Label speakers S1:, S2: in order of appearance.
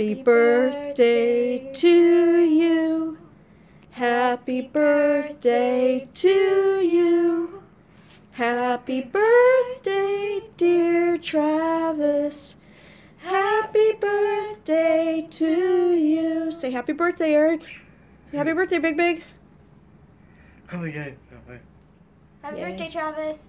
S1: Happy birthday to you. Happy birthday to you. Happy birthday, dear Travis. Happy birthday to you. Say happy birthday, Eric. Say happy birthday, Big Big.
S2: Oh, yeah.
S3: Happy
S1: Yay.
S3: birthday, Travis.